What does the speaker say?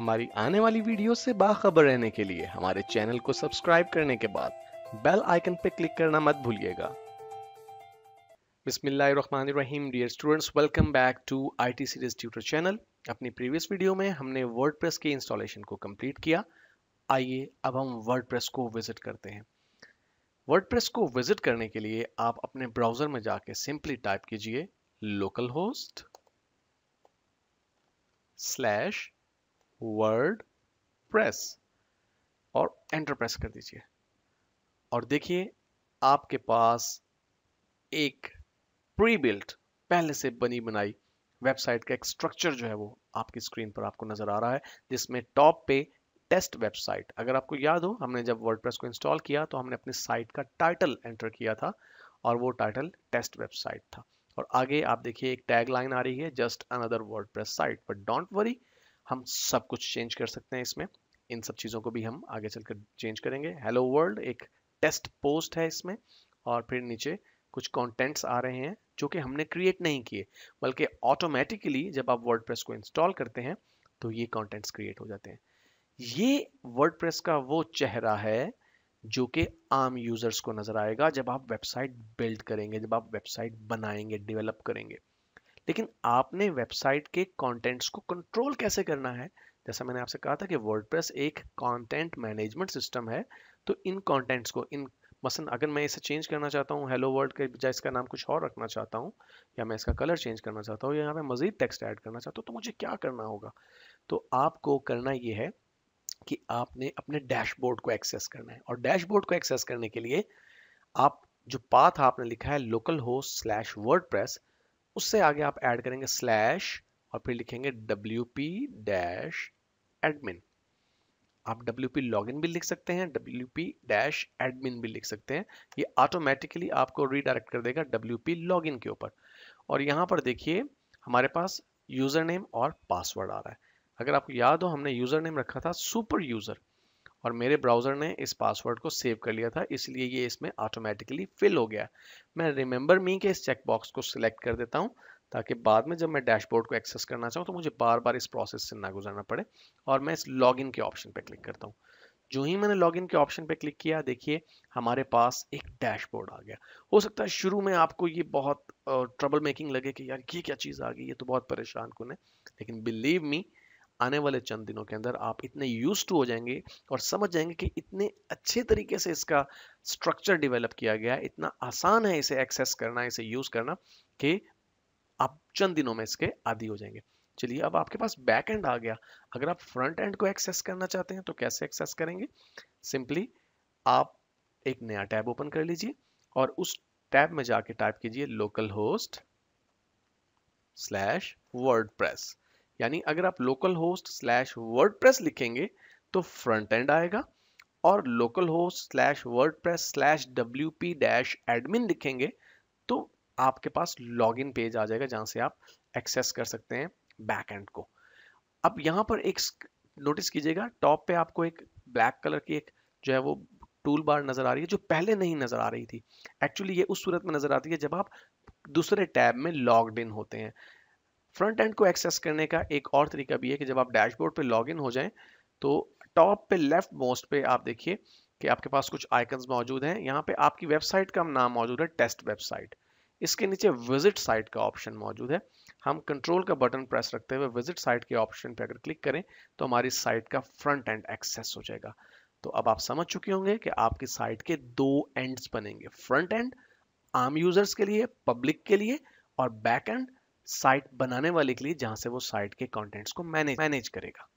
हमारी आने वाली वीडियो से बाखबर रहने के लिए हमारे चैनल को सब्सक्राइब करने के बाद बेल आइकन पर क्लिक करना मत भूलिएगा। बिस्मिल्लाहिर्रहमानिर्रहीम। Dear students welcome back to IT series tutor channel अपनी प्रीवियस वीडियो में हमने वर्डप्रेस के इंस्टॉलेशन को कंप्लीट किया। आइए अब हम वर्डप्रेस को विज़िट करते हैं। वर्डप्रेस को विज़िट करने के लिए आप अपने ब्राउज़र में जाके सिंपली टाइप कीजिए local host slash WordPress और एंटर प्रेस कर दीजिए। और देखिए, आपके पास एक प्री बिल्ट पहले से बनी बनाई वेबसाइट का एक स्ट्रक्चर जो है वो आपकी स्क्रीन पर आपको नज़र आ रहा है, जिसमें टॉप पे टेस्ट वेबसाइट अगर आपको याद हो, हमने जब वर्डप्रेस को इंस्टॉल किया तो हमने अपनी साइट का टाइटल एंटर किया था और वो टाइटल टेस्ट वेबसाइट था। और आगे आप देखिए, एक टैग लाइन आ रही है just another WordPress site but don't worry हम सब कुछ चेंज कर सकते हैं इसमें। इन सब चीज़ों को भी हम आगे चलकर चेंज करेंगे। हेलो वर्ल्ड एक टेस्ट पोस्ट है इसमें और फिर नीचे कुछ कंटेंट्स आ रहे हैं जो कि हमने क्रिएट नहीं किए, बल्कि ऑटोमेटिकली जब आप वर्डप्रेस को इंस्टॉल करते हैं तो ये कंटेंट्स क्रिएट हो जाते हैं। ये वर्डप्रेस का वो चेहरा है जो कि आम यूज़र्स को नज़र आएगा जब आप वेबसाइट बिल्ड करेंगे, जब आप वेबसाइट बनाएँगे डेवलप करेंगे। लेकिन आपने वेबसाइट के कंटेंट्स को कंट्रोल कैसे करना है? जैसा मैंने आपसे कहा था कि वर्डप्रेस एक कंटेंट मैनेजमेंट सिस्टम है तो इन कंटेंट्स को, इन, मसलन अगर मैं इसे चेंज करना चाहता हूँ हेलो वर्ल्ड के बजाय इसका नाम कुछ और रखना चाहता हूँ, या मैं इसका कलर चेंज करना चाहता हूँ, या यहाँ पे मजीद टेक्स्ट ऐड करना चाहता हूँ तो मुझे क्या करना होगा? तो आपको करना ये है कि आपने अपने डैशबोर्ड को एक्सेस करना है। और डैशबोर्ड को एक्सेस करने के लिए आप, जो पाथ आपने लिखा है लोकल होस्ट स्लैश वर्ड उससे आगे आप ऐड करेंगे स्लैश और फिर लिखेंगे डब्ल्यू पी डैश एडमिन आप डब्ल्यू पी लॉगिन भी लिख सकते हैं डब्ल्यू पी डैश एडमिन भी लिख सकते हैं। ये ऑटोमेटिकली आपको रीडायरेक्ट कर देगा डब्ल्यू पी लॉगिन के ऊपर। और यहाँ पर देखिए, हमारे पास यूज़र नेम और पासवर्ड आ रहा है। अगर आपको याद हो, हमने यूज़र नेम रखा था सुपर यूज़र और मेरे ब्राउज़र ने इस पासवर्ड को सेव कर लिया था, इसलिए ये इसमें ऑटोमेटिकली फिल हो गया। मैं रिमेंबर मी के इस चेक बॉक्स को सिलेक्ट कर देता हूँ, ताकि बाद में जब मैं डैशबोर्ड को एक्सेस करना चाहूँ तो मुझे बार बार इस प्रोसेस से ना गुजरना पड़े और मैं इस लॉगिन के ऑप्शन पे क्लिक करता हूँ। जो ही मैंने लॉगिन के ऑप्शन पे क्लिक किया, देखिए हमारे पास एक डैशबोर्ड आ गया। हो सकता है शुरू में आपको ये बहुत ट्रबल मेकिंग लगे कि यार ये क्या चीज़ आ गई, ये तो बहुत परेशान कन है? लेकिन बिलीव मी आने वाले चंद दिनों के अंदर आप इतने यूज़ टू हो जाएँगे और समझ जाएँगे कि इतने अच्छे तरीके से इसका स्ट्रक्चर डेवलप किया गया है, इतना आसान है इसे एक्सेस करना, इसे यूज़ करना कि आप चंद दिनों में इसके आदि हो जाएँगे। चलिए अब आपके पास बैक एंड आ गया। अगर आप फ्रंट एंड को एक्सेस करना चाहते हैं तो कैसे एक्सेस करेंगे? सिंपली आप एक नया टैब ओपन कर लीजिए और उस टैब में जाके टाइप कीजिए local host slash WordPress यानी अगर आप लोकल होस्ट स्लैश वर्ड लिखेंगे तो फ्रंट एंड आएगा और localhost slash word slash W P dash admin लिखेंगे तो आपके पास लॉगिन पेज आ जाएगा जहाँ से आप एक्सेस कर सकते हैं बैक एंड को। अब यहाँ पर एक नोटिस कीजिएगा टॉप पे आपको एक ब्लैक कलर की एक जो है वो टूल बार नज़र आ रही है, जो पहले नहीं नज़र आ रही थी। एक्चुअली ये उस सूरत में नज़र आती है जब आप दूसरे टैब में लॉग्ड इन होते हैं। फ्रंट एंड को एक्सेस करने का एक और तरीका भी है कि जब आप डैशबोर्ड पे लॉग इन हो जाएँ तो टॉप पे लेफ़्ट मोस्ट पे आप देखिए कि आपके पास कुछ आइकन्स मौजूद हैं। यहाँ पे आपकी वेबसाइट का नाम मौजूद है, टेस्ट वेबसाइट। इसके नीचे विज़िट साइट का ऑप्शन मौजूद है। हम कंट्रोल का बटन प्रेस रखते हुए विज़िट साइट के ऑप्शन पे अगर क्लिक करें तो हमारी साइट का फ्रंट एंड एक्सेस हो जाएगा। तो अब आप समझ चुके होंगे कि आपकी साइट के दो एंड्स बनेंगे, फ्रंट एंड आम यूज़र्स के लिए, पब्लिक के लिए और बैक एंड साइट बनाने वाले के लिए जहाँ से वो साइट के कंटेंट्स को मैनेज मैनेज करेगा।